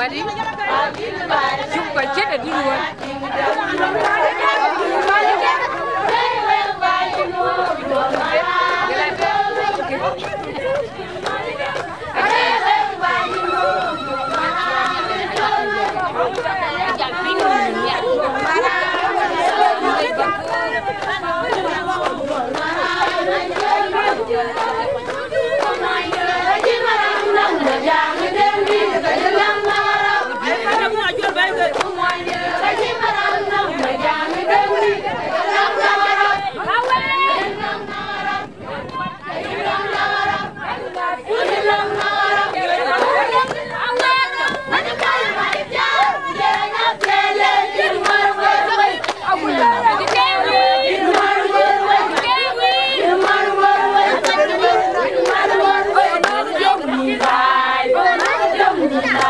quá đi. Chúng còn chết ở đi luôn. Itu.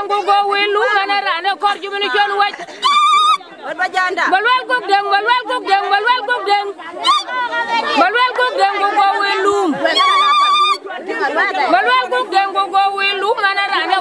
dengugo welu kana rane korju mini jon waj balba janda. Balwal gog deng balwal gog deng balwal gog deng balwal gog deng gogo welu. Balwal gog deng gogo welu kana rana.